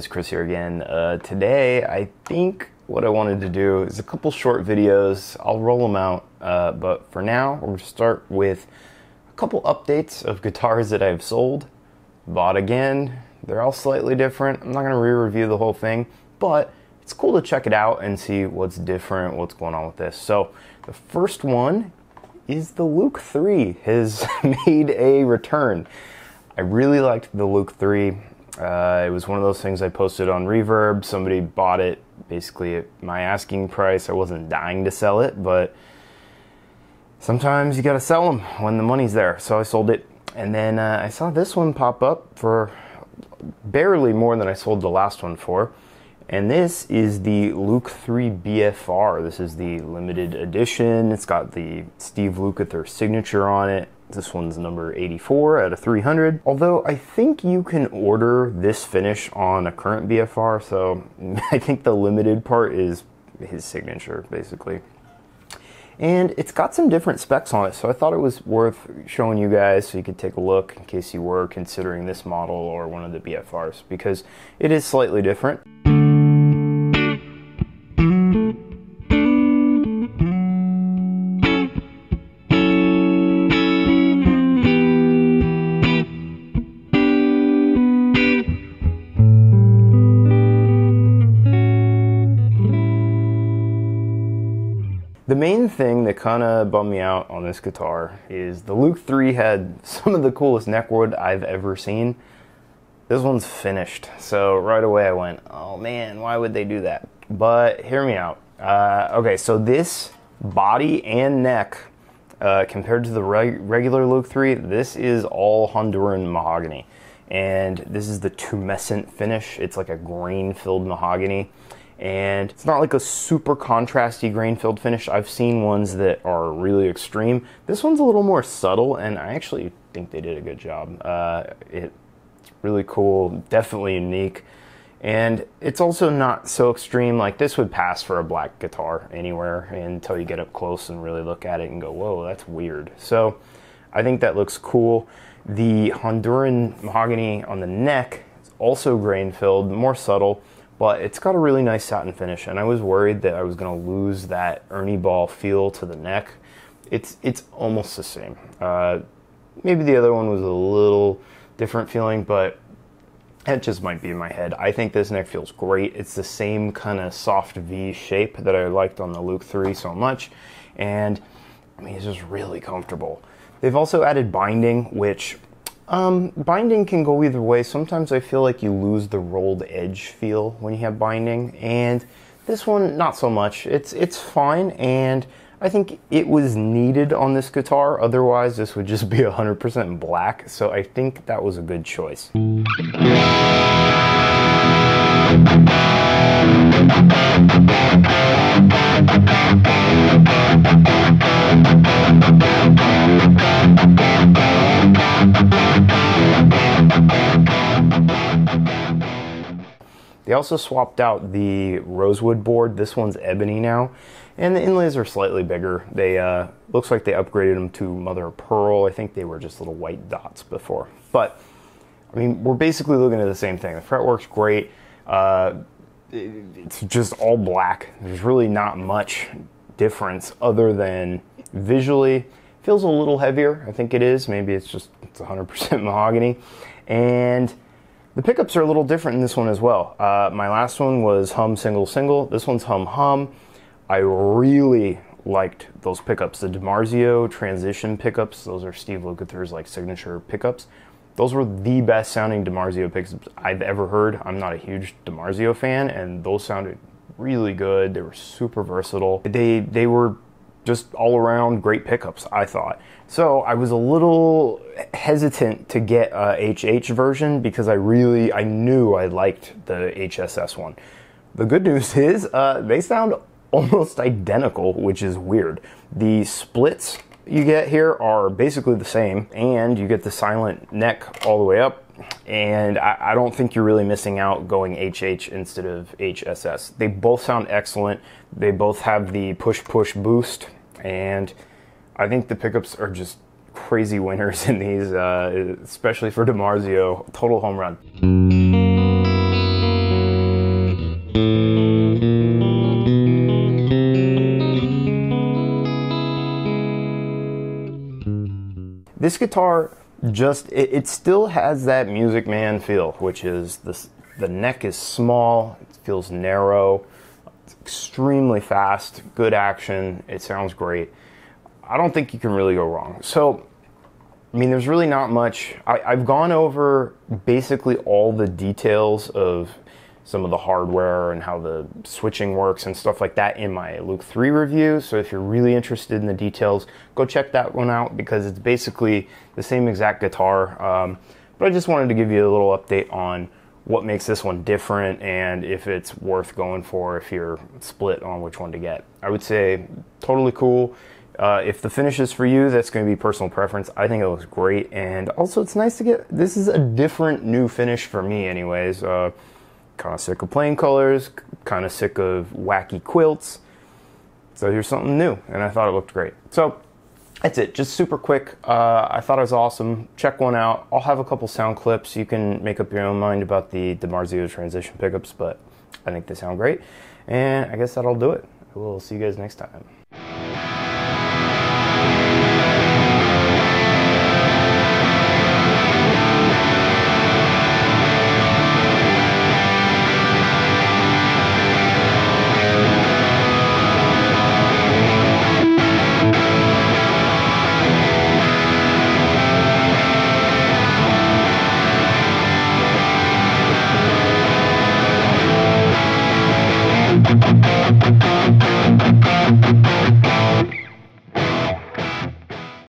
guys, Chris here again. Uh, today, I think what I wanted to do is a couple short videos. I'll roll them out, uh, but for now, we're going to start with a couple updates of guitars that I've sold, bought again. They're all slightly different. I'm not going to re-review the whole thing, but it's cool to check it out and see what's different, what's going on with this. So the first one is the Luke 3 has made a return. I really liked the Luke 3. Uh, it was one of those things I posted on Reverb. Somebody bought it basically at my asking price. I wasn't dying to sell it, but sometimes you got to sell them when the money's there. So I sold it. And then uh, I saw this one pop up for barely more than I sold the last one for. And this is the Luke 3 BFR. This is the limited edition. It's got the Steve Lukather signature on it. This one's number 84 out of 300. Although I think you can order this finish on a current BFR, so I think the limited part is his signature, basically. And it's got some different specs on it, so I thought it was worth showing you guys so you could take a look in case you were considering this model or one of the BFRs, because it is slightly different. Main thing that kind of bummed me out on this guitar is the Luke 3 had some of the coolest neckwood I've ever seen. This one's finished, so right away I went, oh man, why would they do that? But hear me out. Uh, okay, so this body and neck, uh, compared to the reg regular Luke 3, this is all Honduran mahogany. And this is the tumescent finish. It's like a grain-filled mahogany and it's not like a super contrasty grain filled finish. I've seen ones that are really extreme. This one's a little more subtle, and I actually think they did a good job. Uh, it, it's really cool, definitely unique, and it's also not so extreme. Like this would pass for a black guitar anywhere until you get up close and really look at it and go, "Whoa, that's weird." So I think that looks cool. The Honduran mahogany on the neck is also grain filled, more subtle but it's got a really nice satin finish and I was worried that I was going to lose that Ernie ball feel to the neck. It's it's almost the same. Uh, maybe the other one was a little different feeling, but it just might be in my head. I think this neck feels great. It's the same kind of soft V shape that I liked on the Luke 3 so much, and I mean, it's just really comfortable. They've also added binding, which um, binding can go either way. Sometimes I feel like you lose the rolled edge feel when you have binding, and this one not so much. It's it's fine, and I think it was needed on this guitar. Otherwise, this would just be 100% black. So I think that was a good choice. They also swapped out the rosewood board. This one's ebony now, and the inlays are slightly bigger. They uh, looks like they upgraded them to mother of pearl. I think they were just little white dots before, but I mean we're basically looking at the same thing. The fretwork's great. Uh, it's just all black. There's really not much difference other than visually feels a little heavier. I think it is. Maybe it's just it's 100% mahogany, and the pickups are a little different in this one as well. Uh, my last one was hum single single. This one's hum hum. I really liked those pickups. The DiMarzio transition pickups, those are Steve Lukather's like signature pickups. Those were the best sounding DiMarzio pickups I've ever heard. I'm not a huge DiMarzio fan, and those sounded really good. They were super versatile. They they were just all around great pickups, I thought. So I was a little hesitant to get a HH version because I really, I knew I liked the HSS one. The good news is uh, they sound almost identical, which is weird. The splits you get here are basically the same, and you get the silent neck all the way up. And I, I don't think you're really missing out going HH instead of HSS. They both sound excellent. They both have the push push boost, and I think the pickups are just crazy winners in these, uh, especially for DiMarzio. Total home run. This guitar just, it, it still has that Music Man feel, which is the—the neck is small, it feels narrow, it's extremely fast, good action, it sounds great. I don't think you can really go wrong. So I mean, there's really not much. I, I've gone over basically all the details of some of the hardware and how the switching works and stuff like that in my Luke 3 review. So if you're really interested in the details, go check that one out because it's basically the same exact guitar. Um, but I just wanted to give you a little update on what makes this one different and if it's worth going for if you're split on which one to get. I would say totally cool. Uh, if the finish is for you, that's going to be personal preference. I think it looks great, and also it's nice to get. This is a different new finish for me, anyways. Uh, kind of sick of plain colors, kind of sick of wacky quilts. So here's something new, and I thought it looked great. So that's it, just super quick. Uh, I thought it was awesome. Check one out. I'll have a couple sound clips. You can make up your own mind about the DiMarzio transition pickups, but I think they sound great. And I guess that'll do it. We'll see you guys next time.